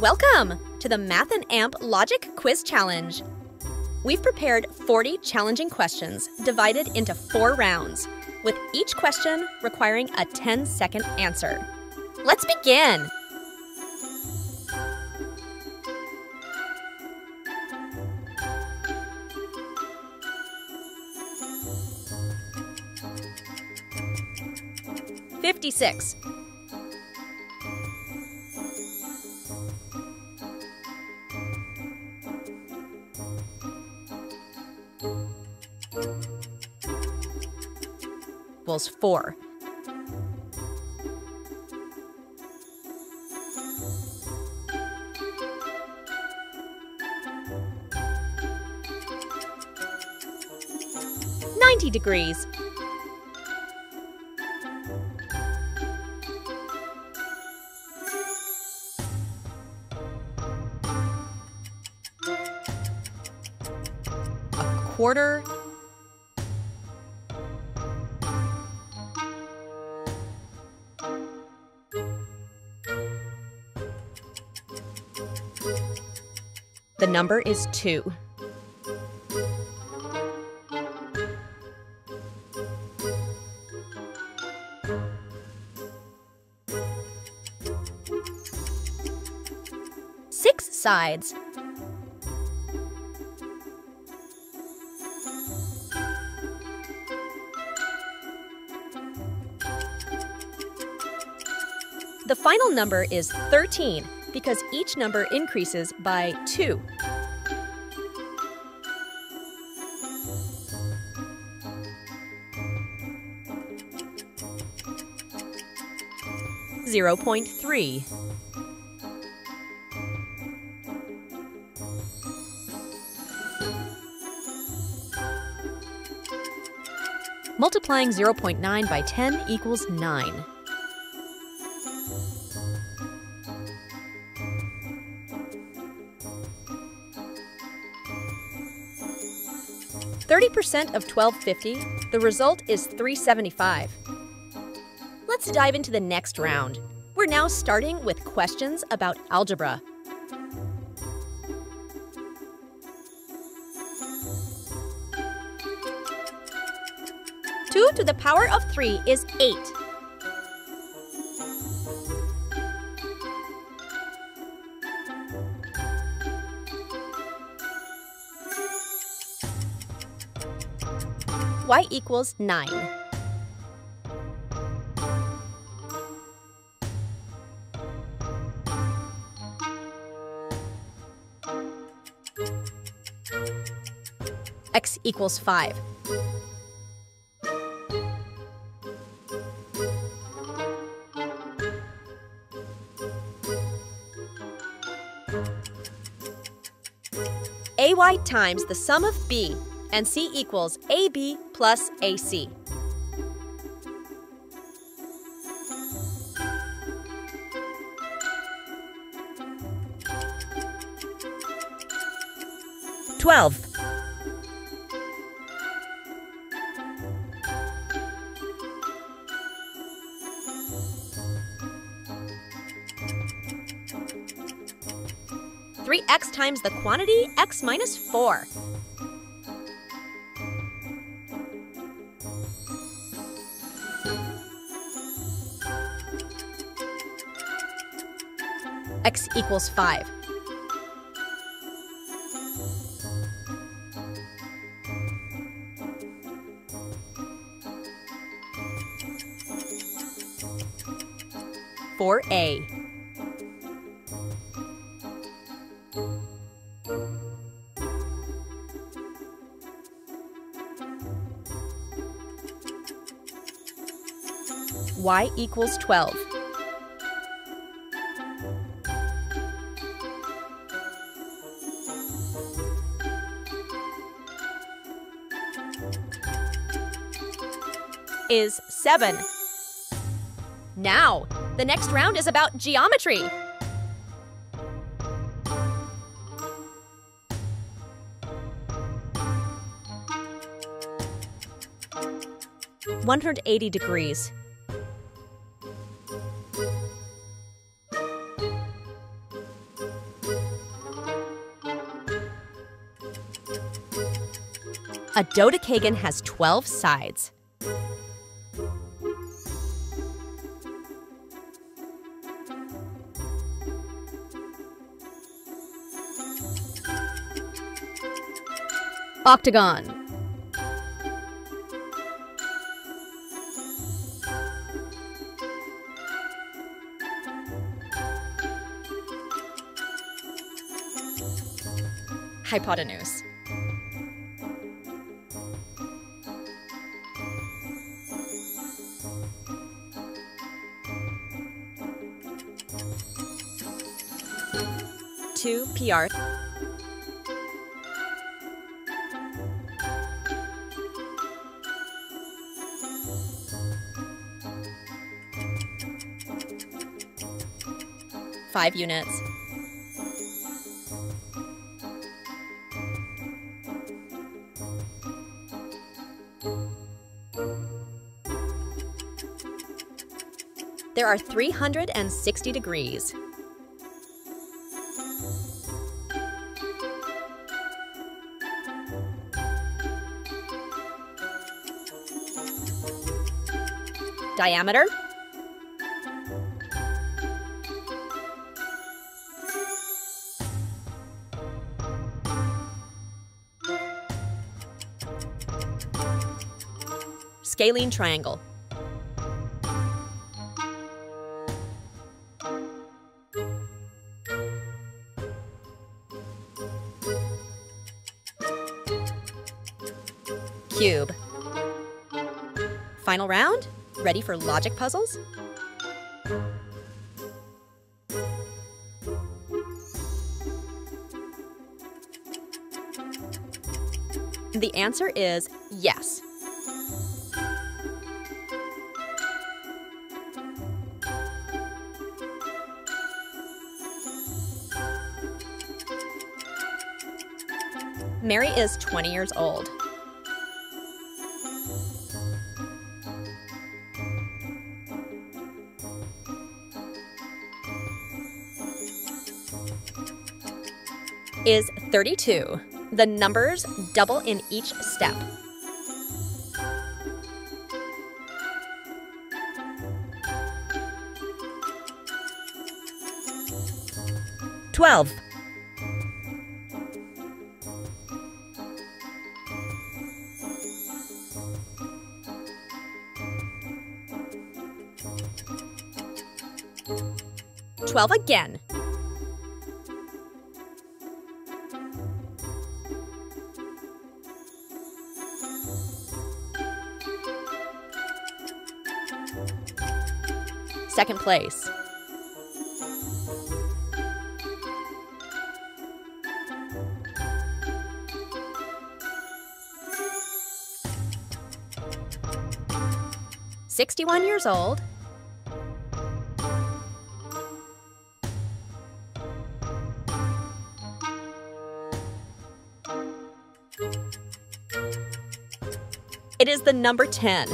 Welcome to the Math and Amp Logic Quiz Challenge. We've prepared 40 challenging questions divided into four rounds, with each question requiring a 10 second answer. Let's begin! Fifty-six. Equals 4. Ninety degrees. A quarter The number is 2. Six sides. The final number is 13 because each number increases by 2. Zero point three. Multiplying 0.9 by 10 equals 9. 30% of 1250, the result is 375. Let's dive into the next round. We're now starting with questions about algebra. Two to the power of three is eight. Y equals 9. x equals 5. ay times the sum of b and C equals AB plus AC. Twelve. Three x times the quantity x minus four. X equals 5. Four A. y equals 12. is 7. Now, the next round is about geometry. One hundred eighty degrees. A dodecagon has 12 sides. Octagon. Hypotenuse. Two PR. Five units. There are 360 degrees. Diameter Scalene triangle. Cube. Final round? Ready for logic puzzles? The answer is yes. Mary is 20 years old. Is 32. The numbers double in each step. Twelve. Twelve again. Second place. Sixty-one years old. The number 10.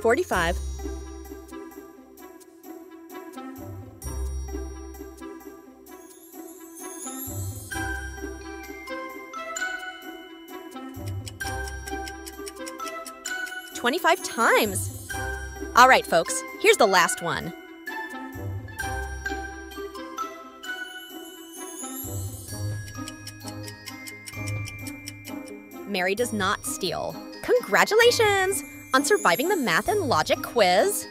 Forty-five. Times. All right, folks, here's the last one. Mary does not steal. Congratulations on surviving the math and logic quiz.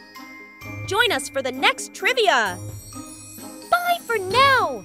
Join us for the next trivia. Bye for now.